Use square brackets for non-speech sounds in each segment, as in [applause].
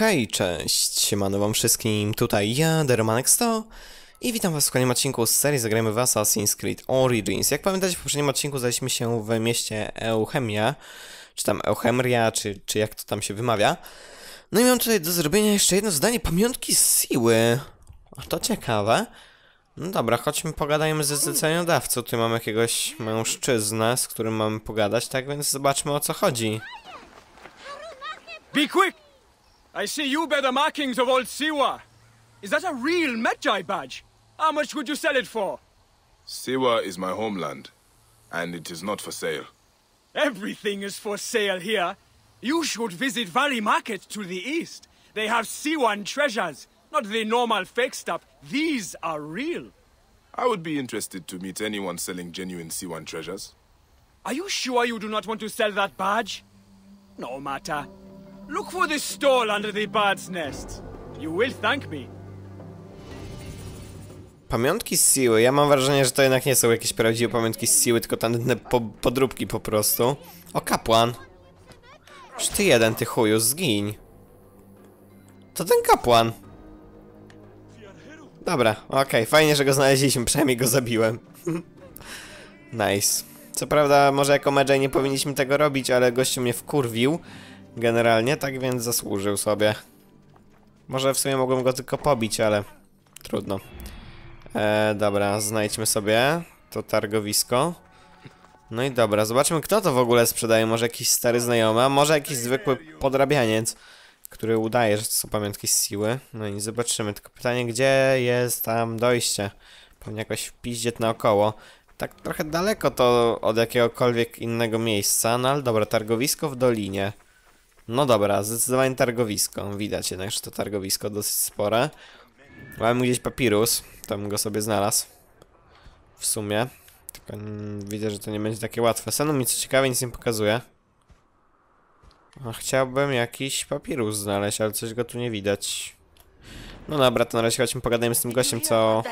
Hej, cześć, siemano wam wszystkim, tutaj ja, Deromanek100 i witam was w kolejnym odcinku z serii Zagrajmy w Assassin's Creed Origins. Jak pamiętacie, w poprzednim odcinku zajęliśmy się w mieście Euchemia, czy tam Euchemria, czy, czy jak to tam się wymawia. No i mam tutaj do zrobienia jeszcze jedno zdanie, pamiątki z siły. A to ciekawe. No dobra, chodźmy pogadajmy ze zleceniodawcą, tu mam jakiegoś mężczyznę, z którym mamy pogadać, tak więc zobaczmy o co chodzi. Be quick! I see you bear the markings of old Siwa. Is that a real Medjay badge? How much would you sell it for? Siwa is my homeland, and it is not for sale. Everything is for sale here. You should visit Valley Market to the east. They have Siwan treasures, not the normal fake stuff. These are real. I would be interested to meet anyone selling genuine Siwan treasures. Are you sure you do not want to sell that badge? No matter. Look for the stall under the bird's nest. You will thank me. Pamiątki z siły. Ja mam wrażenie, że to jednak nie są jakieś prawdziwe pamiątki z siły, tylko tandetne po podróbki po prostu. O, kapłan. Już ty jeden, ty chuju, zgiń. To ten kapłan. Dobra, okej, fajnie, że go znaleźliśmy, przynajmniej go zabiłem. [laughs] nice. Co prawda, może jako Medjay nie powinniśmy tego robić, ale gościu mnie wkurwił. Generalnie, tak więc zasłużył sobie. Może w sumie mogłem go tylko pobić, ale trudno. E, dobra, znajdźmy sobie to targowisko. No i dobra, zobaczmy kto to w ogóle sprzedaje. Może jakiś stary znajomy, a może jakiś zwykły podrabianiec, który udaje, że to są pamiątki z siły. No i zobaczymy. Tylko pytanie, gdzie jest tam dojście? Pewnie jakoś w piździe naokoło. Tak trochę daleko to od jakiegokolwiek innego miejsca, no ale dobra, targowisko w dolinie. No dobra, zdecydowanie targowisko. Widać jednak, że to targowisko dosyć spore. Mamy gdzieś papirus, tam go sobie znalazł. W sumie. Tylko mm, widzę, że to nie będzie takie łatwe. Senu mi co ciekawe nic nie pokazuje. A chciałbym jakiś papirus znaleźć, ale coś go tu nie widać. No dobra, to na razie chodźmy pogadajmy z tym gościem, co...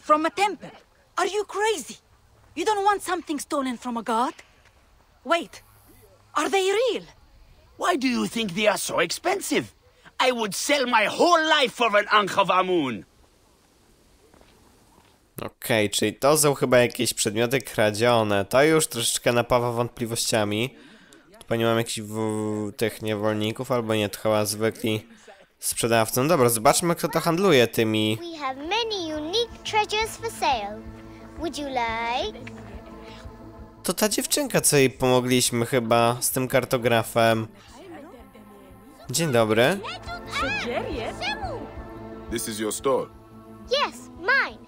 From a temple? Are you crazy? You don't want something stolen from a god? Wait, are they real? Why do you think they are so expensive? I would sell my whole life for an Ankh of Amun. Okej, czyli to są chyba jakieś przedmioty kradzione. To już troszeczkę napawa wątpliwościami. Tu nie mam jakichś tych niewolników, albo nie, to chyba zwykli sprzedawcy. No dobra, zobaczmy kto to handluje tymi... We have many unique treasures for sale. Would you like? To ta dziewczynka, co jej pomogliśmy chyba z tym kartografem. Dzień dobry. This is your store. Yes, mine.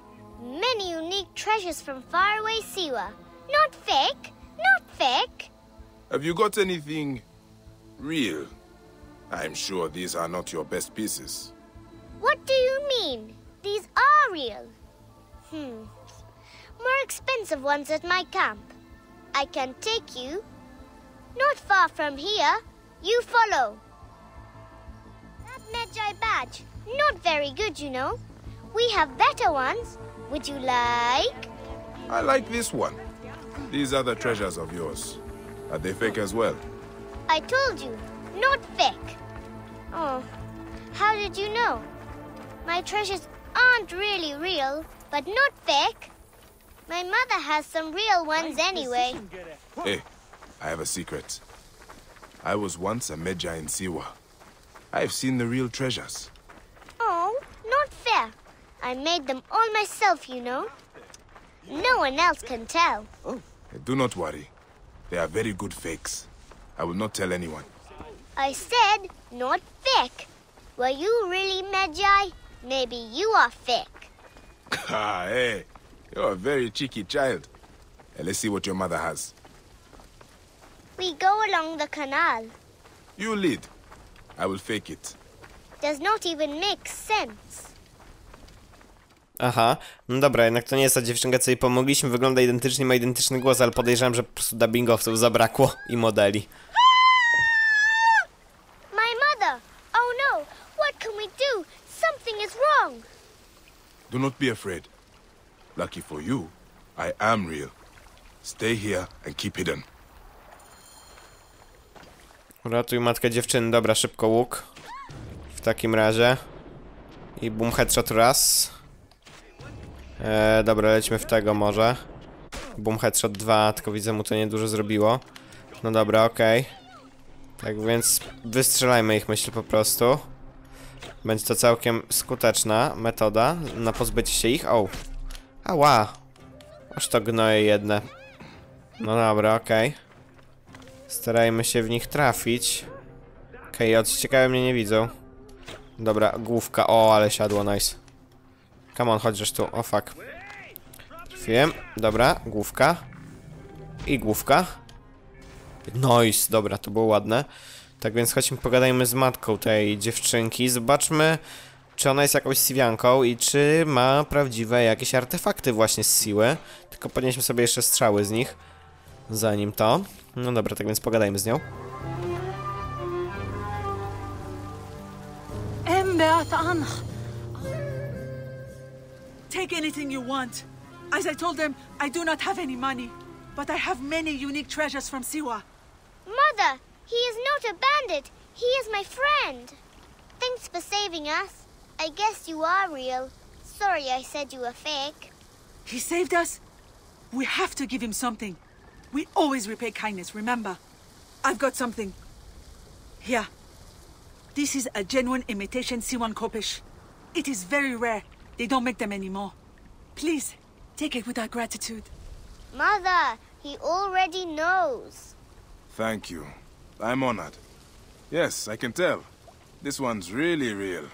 Many unique treasures from faraway Siwa. Not fake, not fake. Have you got anything real? I'm sure these are not your best pieces. What do you mean? These are real. Hmm. More expensive ones at my camp. I can take you. Not far from here. You follow. That Medjay badge. Not very good, you know. We have better ones. Would you like? I like this one. These are the treasures of yours. Are they fake as well? I told you, not fake. Oh, how did you know? My treasures aren't really real, but not fake. My mother has some real ones anyway. Hey, I have a secret. I was once a Medjay in Siwa. I've seen the real treasures. Oh, not fair. I made them all myself, you know. No one else can tell. Oh, Do not worry. They are very good fakes. I will not tell anyone. I said not fake. Were you really Medjay? Maybe you are fake. [laughs] Ah, hey, you're a very cheeky child. Let's see what your mother has. We go along the canal. You lead. I will fake it. Does not even make sense. Aha, no dobra, jednak to nie jest ta dziewczynka, co jej pomogliśmy. Wygląda identycznie, ma identyczny głos, ale podejrzewam, że po prostu dubbingowców zabrakło i modeli. [gasps] My mother! Oh no! What can we do? Something is wrong! Do not be afraid. Lucky for you, I am real. Stay here and keep hidden. Ratuj matkę dziewczyny. Dobra, szybko łuk. W takim razie. I boom headshot raz. E, dobra, lećmy w tego może. Boom headshot 2, tylko widzę mu to niedużo zrobiło. No dobra, okej. Tak więc wystrzelajmy ich, myślę po prostu. Będzie to całkiem skuteczna metoda na pozbycie się ich. O! Ała! Aż to gnoje jedne. No dobra, okej. Starajmy się w nich trafić. Okej, okay, ciekawe mnie nie widzą. Dobra, główka. O, ale siadło, nice. Come on, chodź tu. O, fuck. Trafiłem. Dobra, główka. I główka. Nice, dobra, to było ładne. Tak więc chodźmy, pogadajmy z matką tej dziewczynki. Zobaczmy, czy ona jest jakąś siwianką i czy ma prawdziwe jakieś artefakty właśnie z siły. Tylko podnieśmy sobie jeszcze strzały z nich. Zanim to. No dobra, tak więc pogadajmy z nią. Embeat Anna. Take anything you want. As I told them, I do not have any money, but I have many unique treasures from Siwa. Mother, he is not a bandit. He is my friend. Thanks for saving us. I guess you are real. Sorry I said you were fake. He saved us. We have to give him something. We always repay kindness, remember? I've got something. Here. This is a genuine imitation Siwan Kopish. It is very rare. They don't make them anymore. Please, take it with our gratitude. Mother, he already knows. Thank you. I'm honored. Yes, I can tell. This one's really real.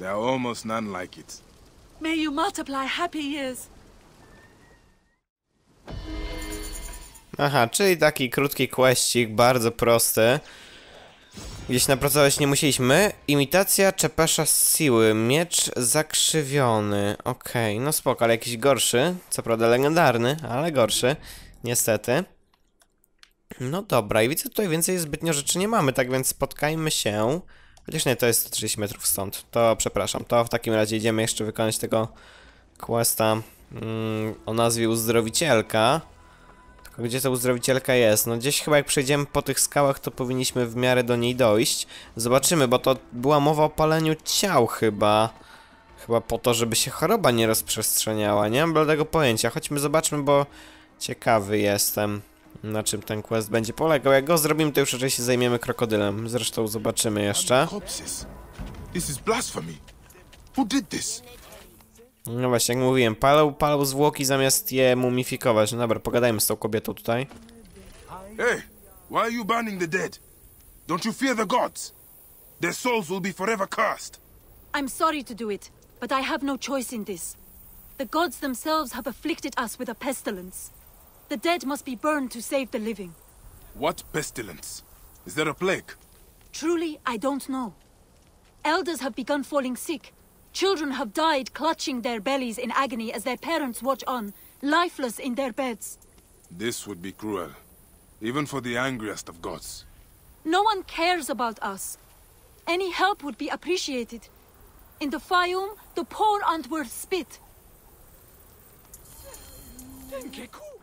There are almost none like it. May you multiply happy years. Aha, czyli taki krótki questik, bardzo prosty. Gdzieś napracować nie musieliśmy. Imitacja czepesza z siły. Miecz zakrzywiony. Okej, okay, no spoko, ale jakiś gorszy. Co prawda legendarny, ale gorszy. Niestety. No dobra, i widzę tutaj więcej zbytnio rzeczy nie mamy, tak więc spotkajmy się. Chociaż nie, to jest 30 metrów stąd. To przepraszam, to w takim razie idziemy jeszcze wykonać tego questa mm, o nazwie Uzdrowicielka. Tylko gdzie ta Uzdrowicielka jest? No gdzieś chyba jak przejdziemy po tych skałach, to powinniśmy w miarę do niej dojść. Zobaczymy, bo to była mowa o paleniu ciał chyba. Chyba po to, żeby się choroba nie rozprzestrzeniała. Nie mam bladego pojęcia. Chodźmy, zobaczmy, bo ciekawy jestem na czym ten quest będzie polegał. Jak go zrobimy, to już raczej się zajmiemy krokodylem. Zresztą zobaczymy jeszcze. No właśnie, jak mówiłem, palą, palą zwłoki zamiast je mumifikować. No dobra, pogadajmy z tą kobietą tutaj. Hey, why are you burning the dead? Don't you fear the gods? Their souls will be forever cursed. I'm sorry to do it, but I have no choice in this. The gods themselves have afflicted us with a pestilence. The dead must be burned to save the living. What pestilence? Is there a plague? Truly, I don't know. Elders have begun falling sick. Children have died clutching their bellies in agony as their parents watch on, lifeless in their beds. This would be cruel, even for the angriest of gods. No one cares about us. Any help would be appreciated. In the Fayum, the poor aren't worth spit.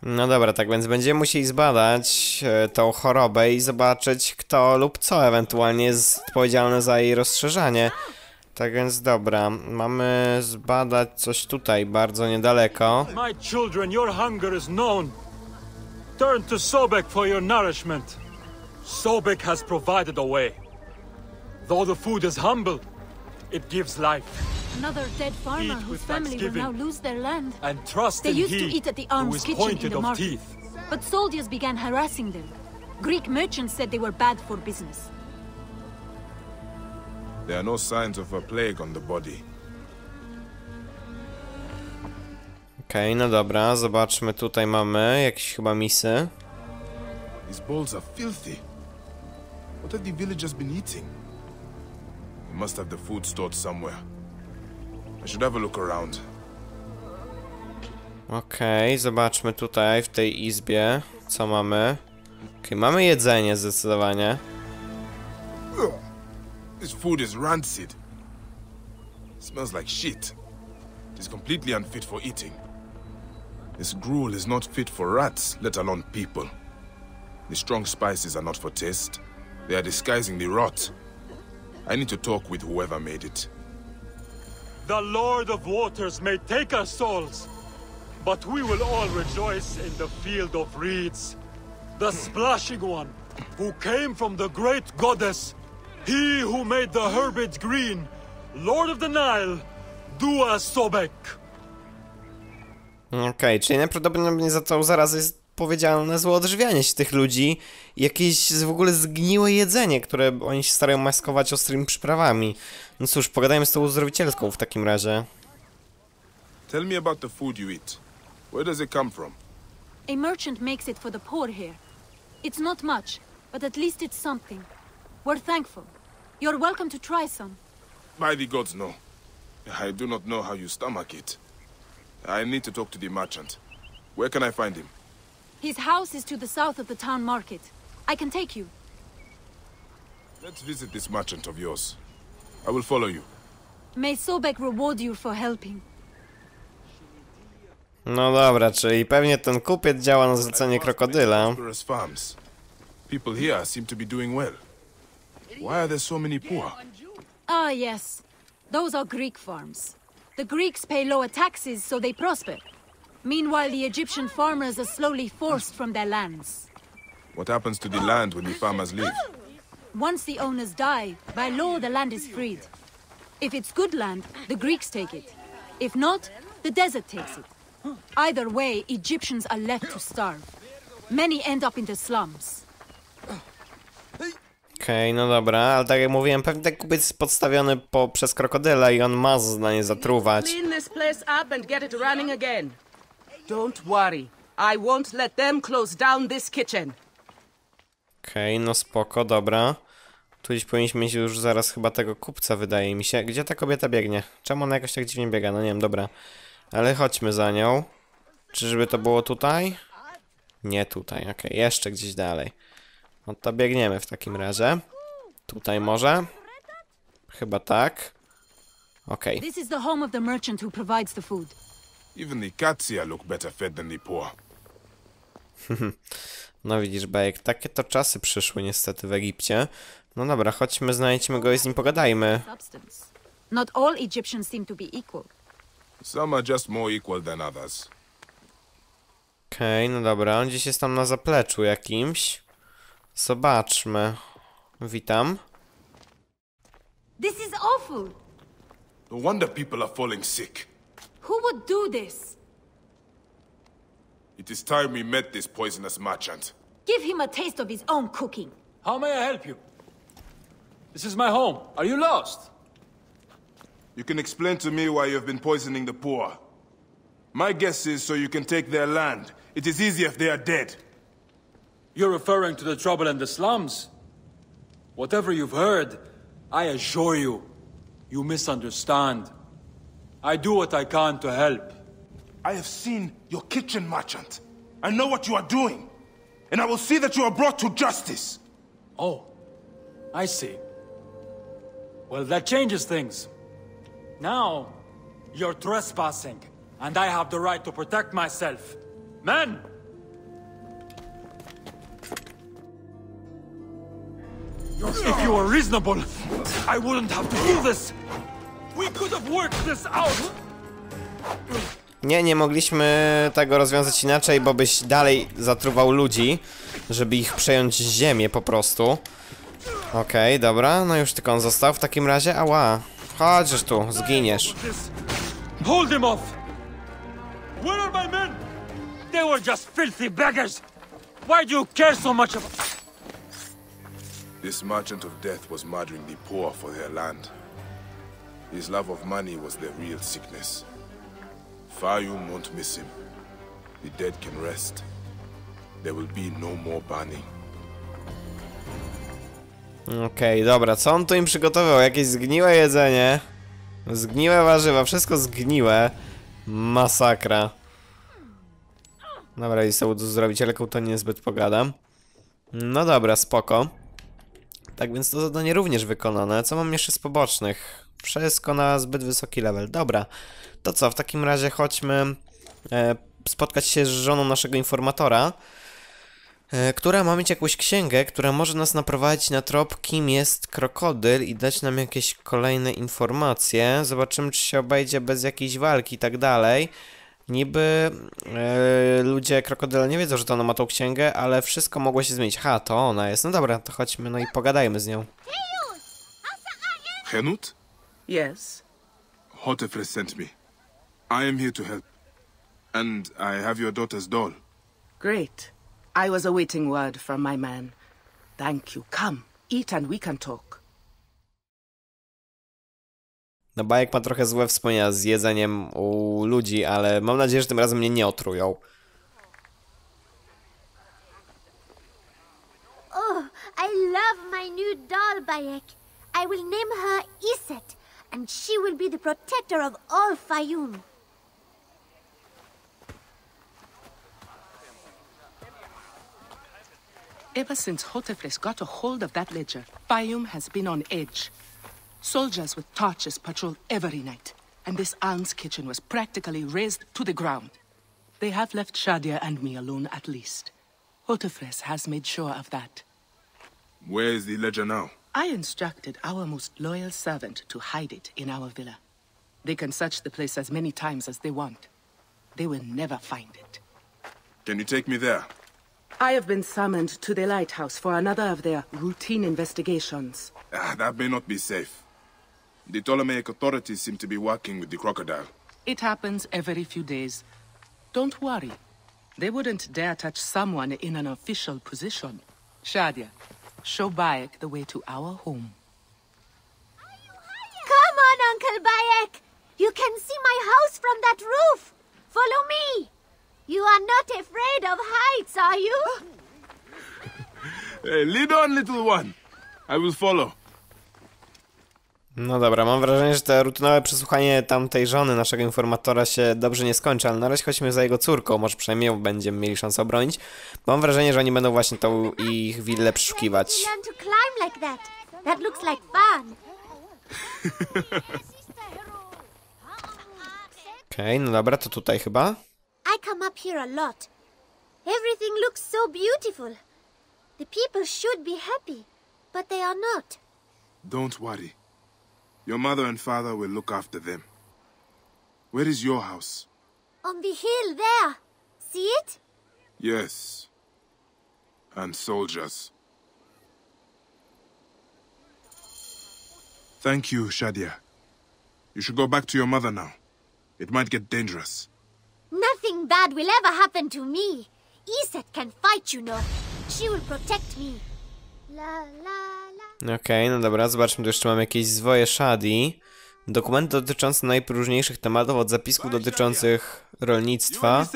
No dobra, tak więc będziemy musieli zbadać e, tą chorobę i zobaczyć kto lub co ewentualnie jest odpowiedzialne za jej rozszerzanie. Tak więc dobra, mamy zbadać coś tutaj bardzo niedaleko. My children, your hunger is known. Turn to Sobek for your nourishment. Sobek has provided a way. Though the food is humble, it gives life. Another dead farmer Eat whose with family will now lose their land. And trust They in used he to eat at the arms kitchen in pointed the market. teeth. But soldiers began harassing them. Greek merchants said they were bad for business. There are no signs of a plague on the body. Okej, no dobra, zobaczmy, tutaj mamy jakieś chyba misy. These bowls are filthy. What have the villagers been eating? They must have the food stored somewhere. I should have a look around. Okej, zobaczmy tutaj w tej izbie, co mamy. Okej, mamy jedzenie zdecydowanie. This food is rancid. It smells like shit. It is completely unfit for eating. This gruel is not fit for rats, let alone people. The strong spices are not for taste. They are disguising the rot. I need to talk with whoever made it. The Lord of Waters may take our souls, but we will all rejoice in the field of reeds. The splashing one, who came from the great goddess, he who made the herbage green, Lord of the Nile, Dua Sobek. Okej, czyli najprawdopodobniej za tą zarazę jest powiedziane złe odżywianie się tych ludzi jakieś w ogóle zgniłe jedzenie, które oni się starają maskować ostrymi przyprawami. No cóż, pogadajmy z tą uzdrowicielską w takim razie. Tell me about the food you eat. Where does it come from? A merchant makes it for the poor here. It's not much, but at least it's something. We're thankful. You're welcome to try some. By the gods, no. I do not know how you stomach it. I need to talk to the merchant. Where can I find him? His house is to the south of the town market. I can take you. Let's visit this merchant of yours. I will follow you. May Sobek reward you for helping. No dobra, czyli pewnie ten kupiec działa na zlecenie krokodyla. Prosperous farms. People here seem to be doing well. Why are there so many poor? Ah, yes. Those are Greek farms. The Greeks pay lower taxes, so they prosper. Meanwhile, the Egyptian farmers are slowly forced from their lands. What happens to the land when the farmers leave? Once the owners die, by law the land is freed. If it's good land, the Greeks take it. If not, the desert takes it. Either way, Egyptians are left to starve. Many end up in the slums. Okej, no dobra, ale tak jak mówiłem, pewnie ten kupiec jest podstawiony po, przez krokodyla i on ma zadanie zatruwać. Clean this place up and get it running again. Don't worry. I won't let them close down this kitchen. Okej, no spoko, dobra. Tu gdzieś powinniśmy mieć już zaraz chyba tego kupca, wydaje mi się. Gdzie ta kobieta biegnie? Czemu ona jakoś tak dziwnie biega? No nie wiem, dobra. Ale chodźmy za nią. Czyżby to było tutaj? Nie tutaj, okej, jeszcze gdzieś dalej. No to biegniemy w takim razie. Tutaj może? Chyba tak. Okej. This Even the cats here look better fed than the poor. [laughs] No widzisz, Bajek, takie to czasy przyszły niestety w Egipcie. No dobra, chodźmy, znajdźmy go i z nim pogadajmy. Not all Egyptians seem to be equal. Some are just more equal than others. Okej, no dobra, on gdzieś jest tam na zapleczu jakimś. Zobaczmy. Witam. This is awful! No wonder people are falling sick. Who would do this? It is time we met this poisonous merchant. Give him a taste of his own cooking. How may I help you? This is my home. Are you lost? You can explain to me why you have been poisoning the poor. My guess is so you can take their land. It is easier if they are dead. You're referring to the trouble in the slums? Whatever you've heard, I assure you, you misunderstand. I do what I can to help. I have seen your kitchen merchant. I know what you are doing. And I will see that you are brought to justice. Oh, I see. Well, that changes things. Now, you're trespassing, and I have the right to protect myself. Men! If you were reasonable, I wouldn't have to do this. Nie, nie mogliśmy tego rozwiązać inaczej, bo byś dalej zatruwał ludzi, żeby ich przejąć ziemię po prostu. Okej, dobra, no już tylko on został w takim razie. Ała, chodź tu, zginiesz. Hold him off! Where are my men? They were just filthy beggars! Why do you care so much about... This merchant of death was murdering the poor for their land. His love of money was their real sickness. Fayum won't miss him. The dead can rest. There will be no more burning. Okej, dobra, co on tu im przygotował? Jakieś zgniłe jedzenie? Zgniłe warzywa, wszystko zgniłe. Masakra. Dobra, i z tą uzdrowicielką to niezbyt pogadam. No dobra, spoko. Tak więc to zadanie również wykonane. Co mam jeszcze z pobocznych? Wszystko na zbyt wysoki level. Dobra, to co, w takim razie chodźmy e, spotkać się z żoną naszego informatora. e, która ma mieć jakąś księgę, która może nas naprowadzić na trop, kim jest krokodyl i dać nam jakieś kolejne informacje. Zobaczymy, czy się obejdzie bez jakiejś walki i tak dalej. Niby e, ludzie krokodyla nie wiedzą, że to ona ma tą księgę, ale wszystko mogło się zmienić. Ha, to ona jest. No dobra, to chodźmy, no i pogadajmy z nią. Henut? Yes? Hotefres sent me. I am here to help. And I have your daughter's doll. Great. I was awaiting word from my man. Thank you. Come, eat and we can talk. No Bajek ma trochę złe wspomnienia z jedzeniem u ludzi, ale mam nadzieję, że tym razem mnie nie otrują. Oh, I love my new doll, Bayek. I will name her Iset, and she will be the protector of all Fayum. Ever since Hotefres got a hold of that ledger, Fayum has been on edge. Soldiers with torches patrol every night, and this alms kitchen was practically razed to the ground. They have left Shadia and me alone at least. Hotefres has made sure of that. Where is the ledger now? I instructed our most loyal servant to hide it in our villa. They can search the place as many times as they want. They will never find it. Can you take me there? I have been summoned to the lighthouse for another of their routine investigations. Ah, that may not be safe. The Ptolemaic authorities seem to be working with the crocodile. It happens every few days. Don't worry. They wouldn't dare touch someone in an official position. Shadia, show Bayek the way to our home. Come on, Uncle Bayek. You can see my house from that roof. Follow me. You are not afraid of heights, are you? [laughs] Hey, lead on, little one. I will follow. No dobra, mam wrażenie, że to rutynowe przesłuchanie tamtej żony naszego informatora się dobrze nie skończy, ale na razie chodźmy za jego córką, może przynajmniej ją będziemy mieli szansę obronić. Mam wrażenie, że oni będą właśnie tą ich willę przeszukiwać. [laughs] Okej, no dobra, to tutaj chyba. I come up here a lot. Everything looks so beautiful. The people should be happy, but they are not. Don't worry. Your mother and father will look after them. Where is your house? On the hill there. See it? Yes. And soldiers. Thank you, Shadia. You should go back to your mother now. It might get dangerous. Nothing bad will ever happen to me. Iset can fight, you know. She will protect me. La la Okej, no dobra, zobaczmy, tu jeszcze mam jakieś zwoje Shadi. Dokumenty dotyczące najróżniejszych tematów, od zapisków dotyczących rolnictwa.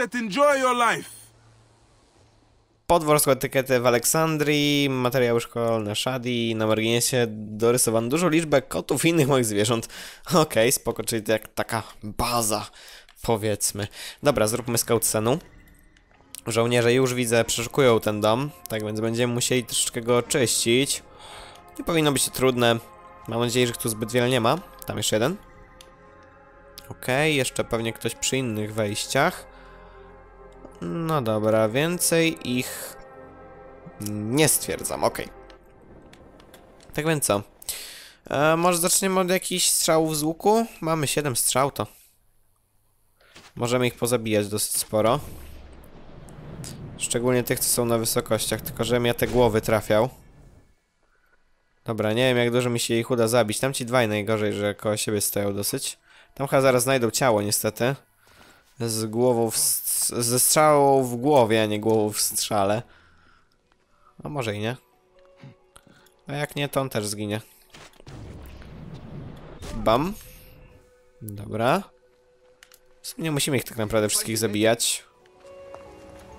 Podworską etykietę w Aleksandrii, materiały szkolne Shadi, na marginesie dorysowano dużą liczbę kotów i innych moich zwierząt. Okej, spoko, czyli to jak taka baza, powiedzmy. Dobra, zróbmy scout scenu. Żołnierze już widzę, przeszukują ten dom, tak więc będziemy musieli troszeczkę go oczyścić. Nie powinno być to trudne. Mam nadzieję, że tu zbyt wiele nie ma. Tam jeszcze jeden. Okej, jeszcze pewnie ktoś przy innych wejściach. No dobra, więcej ich nie stwierdzam, okej. Tak więc co? E, może zaczniemy od jakichś strzałów z łuku? Mamy 7 strzał, to możemy ich pozabijać dosyć sporo. Szczególnie tych, co są na wysokościach, tylko żebym ja te głowy trafiał. Dobra, nie wiem jak dużo mi się ich uda zabić. Tam ci dwaj najgorzej, że koło siebie stoją dosyć. Tam chyba zaraz znajdą ciało niestety. Z głową w... ze strzałą w głowie, a nie głową w strzale. A może i nie. A jak nie, to on też zginie. Bam. Dobra. Nie musimy ich tak naprawdę wszystkich zabijać.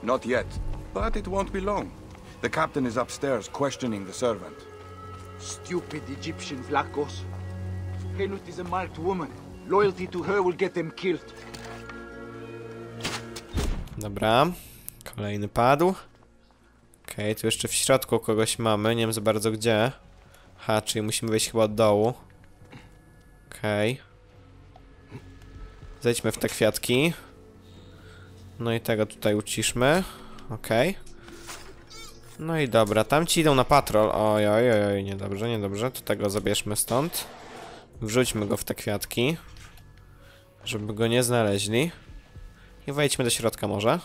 Not yet, but it won't be long. The captain is upstairs questioning the servant. Stupid Egyptians, Lacos. Henut is a marked woman. Loyalty to her will get them killed. Dobra. Kolejny padł. Okej, tu jeszcze w środku kogoś mamy, nie wiem za bardzo gdzie. Ha, czyli musimy wejść chyba od dołu. Okej. Zejdźmy w te kwiatki. No i tego tutaj uciszmy. Okej. No i dobra, tam ci idą na patrol. Oj, oj, oj, niedobrze, niedobrze. To tego zabierzmy stąd. Wrzućmy go w te kwiatki. Żeby go nie znaleźli. I wejdźmy do środka może.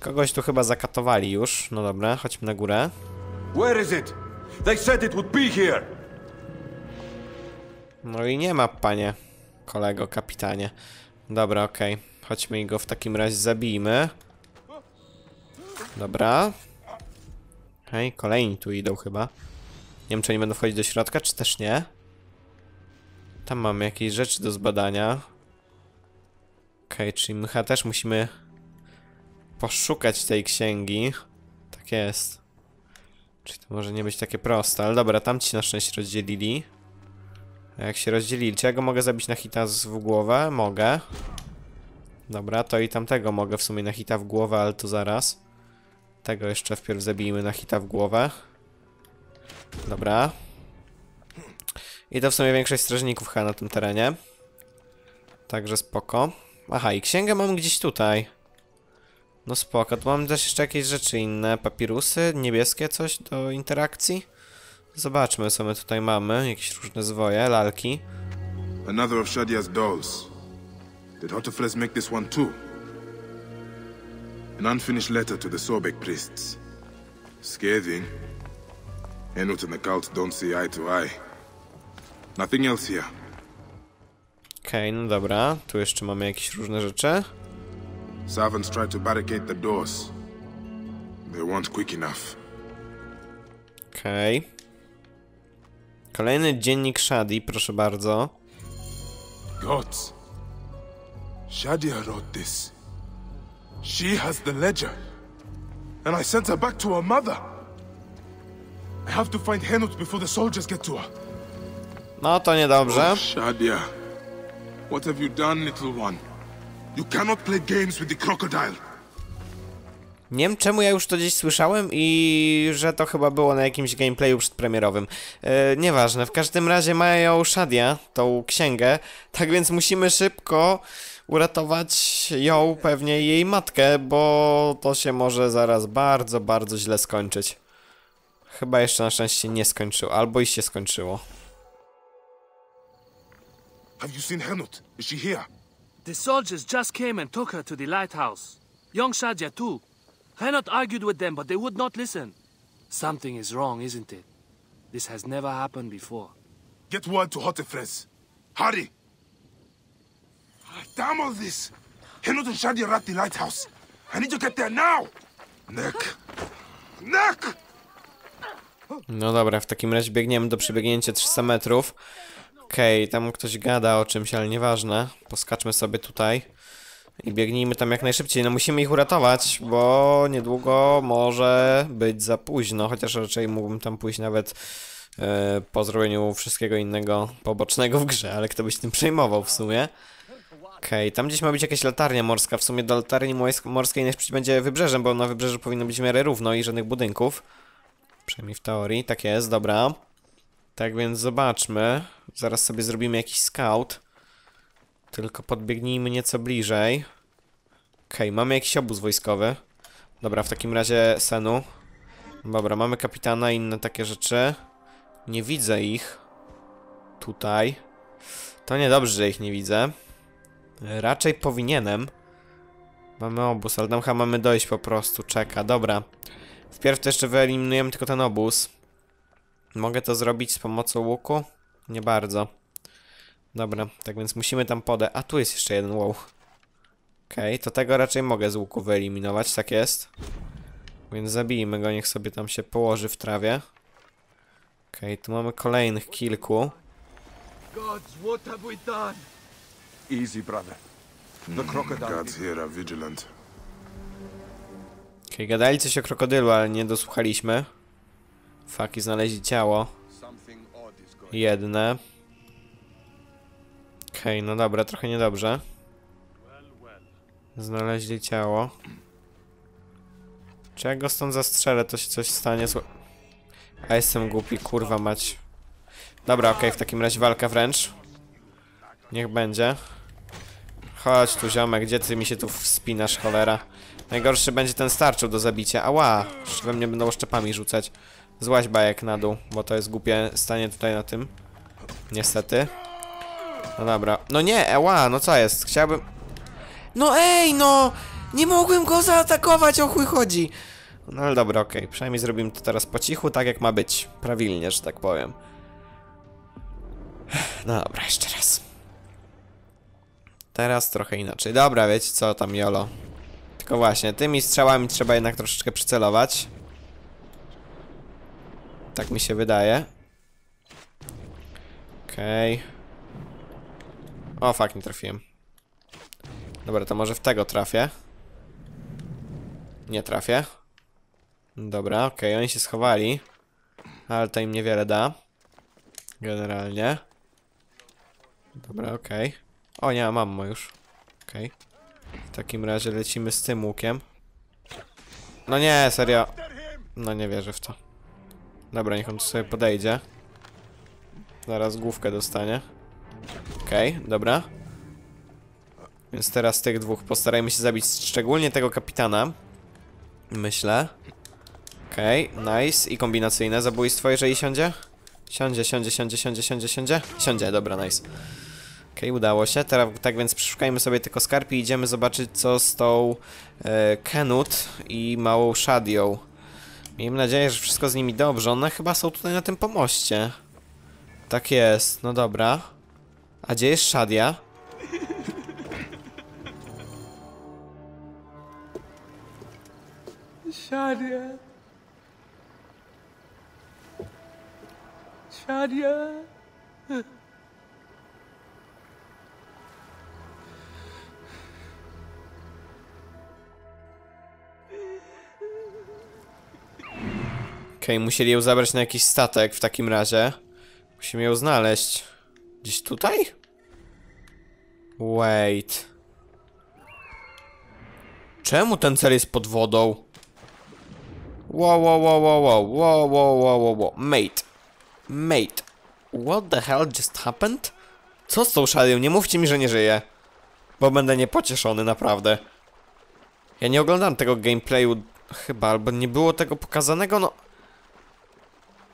Kogoś tu chyba zakatowali już. No dobra, chodźmy na górę. Where is it? They said it would be here! No i nie ma, panie kolego, kapitanie. Dobra, okej. Chodźmy i go w takim razie zabijmy. Dobra. Okej, kolejni tu idą chyba. Nie wiem, czy oni będą wchodzić do środka, czy też nie. Tam mamy jakieś rzeczy do zbadania. Okej, czyli my chyba też musimy poszukać tej księgi. Tak jest. Czyli to może nie być takie proste, ale dobra, tam ci na szczęście rozdzielili. A jak się rozdzielili, czy ja go mogę zabić na hita w głowę? Mogę. Dobra, to i tamtego mogę w sumie na hita w głowę, ale to zaraz. Tego jeszcze wpierw zabijmy na hita w głowę. Dobra. I to w sumie większość strażników chyba na tym terenie. Także spoko. Aha, i księgę mam gdzieś tutaj. No spoko, tu mam też jeszcze jakieś rzeczy inne. Papirusy, niebieskie coś do interakcji. Zobaczmy, co my tutaj mamy. Jakieś różne zwoje, lalki. Another of Shadia's dolls. Did Hotefles make this one too? An unfinished letter to the Sobek priests. Scathing. Henut and the cult don't see eye to eye. Nothing else here. Okej, no dobra. Tu jeszcze mamy jakieś różne rzeczy. Servants tried to barricade the doors. They weren't quick enough. Okej. Kolejny dziennik Shadi, proszę bardzo. Gods. Shadia wrote this. She has the ledger. And I sent her back to her mother. I have to find Henut before the soldiers get to her. No to niedobrze. Oh, Shadia. What have you done, little one? You cannot play games with the crocodile. Nie wiem czemu ja już to gdzieś słyszałem i że to chyba było na jakimś gameplayu przedpremierowym. E, nieważne, w każdym razie mają Shadia, tą księgę, tak więc musimy szybko uratować ją, pewnie jej matkę, bo to się może zaraz bardzo, bardzo źle skończyć. Chyba jeszcze na szczęście nie skończyło, albo i się skończyło. Have you seen Henut? Is she here? The soldiers just came and took her to the lighthouse. Young Shadia, too. Hanot argued with them, but they would not listen. Something is wrong, isn't it? This has never happened before. Get word to Hotefres. Hurry! Damn all this! Henut and Shadia are at the lighthouse. I need to get there now! Neck! Neck! No dobra, w takim razie biegniemy do przebiegnięcia 300 metrów. Okej, tam ktoś gada o czymś, ale nieważne. Poskaczmy sobie tutaj. I biegnijmy tam jak najszybciej. No musimy ich uratować, bo niedługo może być za późno. Chociaż raczej mógłbym tam pójść nawet e, po zrobieniu wszystkiego innego pobocznego w grze. Ale kto by się tym przejmował w sumie? Okej, tam gdzieś ma być jakaś latarnia morska. W sumie do latarni mors- morskiej najszybciej będzie wybrzeżem, bo na wybrzeżu powinno być w miarę równo i żadnych budynków. Przynajmniej w teorii, tak jest, dobra. Tak więc zobaczmy. Zaraz sobie zrobimy jakiś scout. Tylko podbiegnijmy nieco bliżej. Okej, mamy jakiś obóz wojskowy. Dobra, w takim razie Senu. Dobra, mamy kapitana i inne takie rzeczy. Nie widzę ich. Tutaj. To niedobrze, że ich nie widzę. Raczej powinienem. Mamy obóz, ale tam mamy dojść po prostu. Czeka, dobra. Wpierw to jeszcze wyeliminujemy tylko ten obóz. Mogę to zrobić z pomocą łuku? Nie bardzo. Dobra, tak więc musimy tam podejść. A tu jest jeszcze jeden wow. Okej, to tego raczej mogę z łuku wyeliminować, tak jest. Więc zabijmy go, niech sobie tam się położy w trawie. Okej, tu mamy kolejnych kilku. Gods, what have we done? Easy, brother. The crocodile. Guards here are vigilant. Okej, gadali coś o krokodylu, ale nie dosłuchaliśmy. Faki znaleźli ciało. Jedne. Okej, no dobra, trochę niedobrze. Znaleźli ciało. Czy jak go stąd zastrzelę, to się coś stanie złe... A jestem głupi, kurwa mać. Dobra, okej, w takim razie walka wręcz. Niech będzie. Chodź tu ziomek, gdzie ty mi się tu wspinasz, cholera? Najgorszy będzie ten starczył do zabicia. Ała! We mnie będą szczepami rzucać. Złaź bajek na dół, bo to jest głupie stanie tutaj na tym. Niestety. No dobra. No nie, ała, no co jest? Chciałbym... No ej, no! Nie mogłem go zaatakować, o chuj chodzi! No ale dobra, okej. Przynajmniej zrobimy to teraz po cichu, tak jak ma być. Prawilnie, że tak powiem. No dobra, jeszcze raz. Teraz trochę inaczej. Dobra, wiecie co tam, Jolo. Tylko właśnie, tymi strzałami trzeba jednak troszeczkę przycelować. Tak mi się wydaje. Okej. O, fuck, nie trafiłem. Dobra, to może w tego trafię. Nie trafię. Dobra, okej, oni się schowali. Ale to im niewiele da. Generalnie. Dobra, okej. O, nie mam ammo już. Okej. W takim razie lecimy z tym łukiem. No nie, serio. No nie wierzę w to. Dobra, niech on tu sobie podejdzie. Zaraz główkę dostanie. Okej, dobra. Więc teraz tych dwóch postarajmy się zabić, szczególnie tego kapitana. Myślę. Okej, nice. I kombinacyjne zabójstwo, jeżeli siądzie? Siądzie, siądzie, siądzie, siądzie, siądzie, siądzie? Siądzie, dobra, nice. Okej, udało się. Teraz tak więc przeszukajmy sobie tylko skarpy i idziemy zobaczyć co z tą e, Kenut i małą Shadią. Miejmy nadzieję, że wszystko z nimi dobrze. One chyba są tutaj na tym pomoście. Tak jest, no dobra. A gdzie jest Shadia? Shadia. Shadia. Okej, musieli ją zabrać na jakiś statek w takim razie. Musimy ją znaleźć. Gdzieś tutaj? Wait. Czemu ten cel jest pod wodą? Wow, wow, wow, wow, wow, wow, wow, wow, wow. Mate. Mate. What the hell just happened? Co z tą szalią? Nie mówcie mi, że nie żyje. Bo będę niepocieszony, naprawdę. Ja nie oglądam tego gameplayu chyba, albo nie było tego pokazanego, no...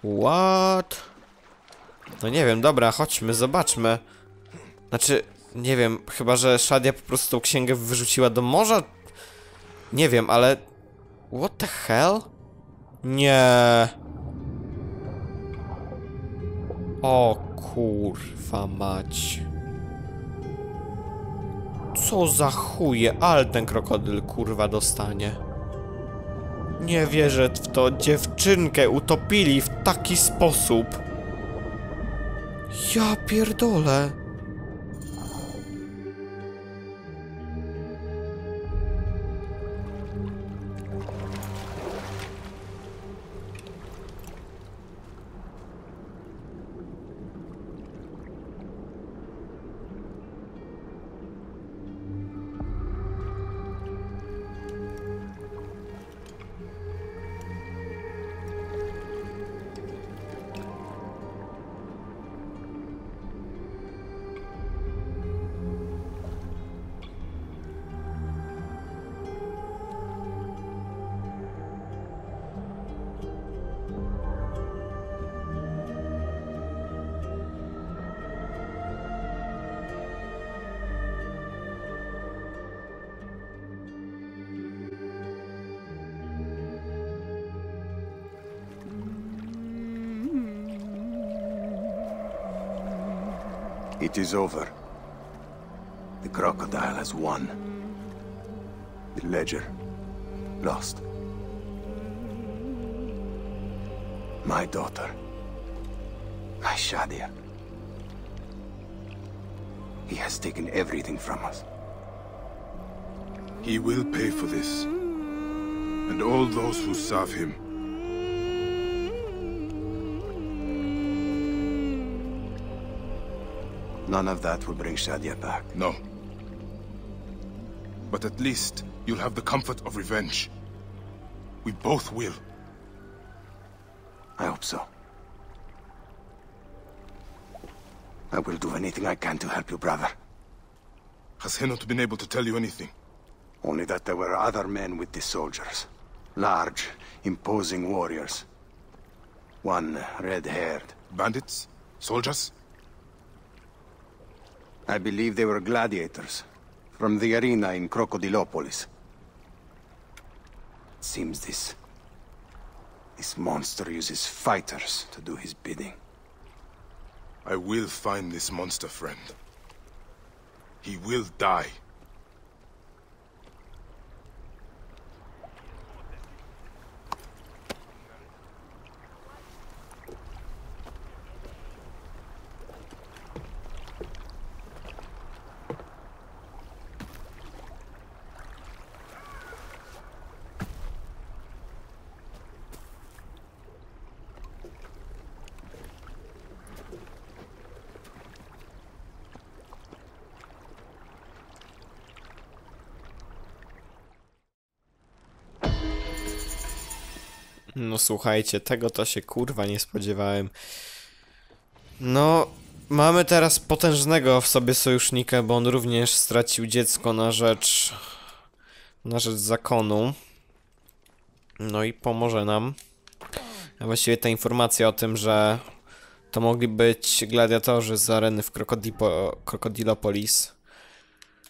What? No nie wiem, dobra, chodźmy, zobaczmy. Znaczy, nie wiem, chyba że Shadia po prostu tą księgę wyrzuciła do morza? Nie wiem, ale... What the hell? Nie. O kurwa mać. Co za chuje, ale ten krokodyl kurwa dostanie. Nie wierzę w to, dziewczynkę utopili w taki sposób. Ja pierdolę. It is over. The crocodile has won. The ledger lost. My daughter. My Shadia. He has taken everything from us. He will pay for this. And all those who serve him. None of that will bring Shadia back. No. But at least you'll have the comfort of revenge. We both will. I hope so. I will do anything I can to help you, brother. Has Henot been able to tell you anything? Only that there were other men with the soldiers. Large, imposing warriors. One red-haired. Bandits? Soldiers? I believe they were gladiators. From the arena in Crocodilopolis. It seems this... This monster uses fighters to do his bidding. I will find this monster, friend. He will die. No słuchajcie, tego to się kurwa nie spodziewałem. No, mamy teraz potężnego w sobie sojusznika, bo on również stracił dziecko na rzecz... na rzecz zakonu. No i pomoże nam. A właściwie ta informacja o tym, że to mogli być gladiatorzy z areny w Krokodipo Krokodilopolis.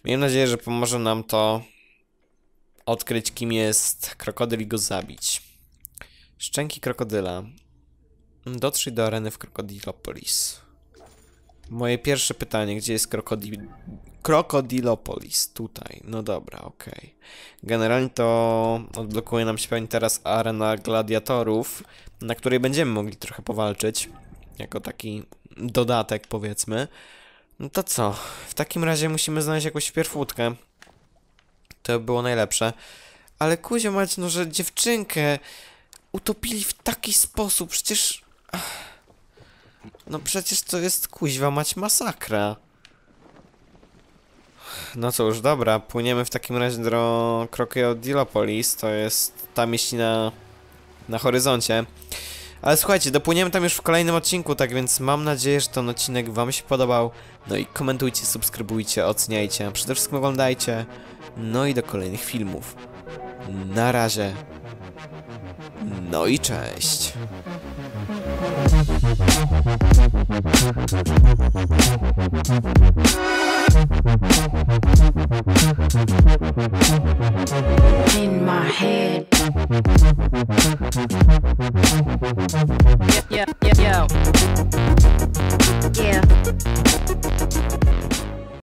Miejmy nadzieję, że pomoże nam to odkryć, kim jest krokodyl i go zabić. Szczęki krokodyla. Dotrzyj do areny w Krokodilopolis. Moje pierwsze pytanie, gdzie jest krokodil... Krokodilopolis? Tutaj. No dobra, okej. Generalnie to odblokuje nam się pewnie teraz arena gladiatorów, na której będziemy mogli trochę powalczyć. Jako taki dodatek, powiedzmy. No to co? W takim razie musimy znaleźć jakąś pierwszutkę. To by było najlepsze. Ale kuzio mać, no że dziewczynkę utopili w taki sposób, przecież... No przecież to jest kuźwa mać masakra. No cóż, dobra, płyniemy w takim razie do Crocodilopolis, to jest ta mieścina na horyzoncie. Ale słuchajcie, dopłyniemy tam już w kolejnym odcinku, tak więc mam nadzieję, że ten odcinek wam się podobał. No i komentujcie, subskrybujcie, oceniajcie, a przede wszystkim oglądajcie. No i do kolejnych filmów. Na razie. No i cześć. In my head. Yeah, yeah, yeah. Yeah.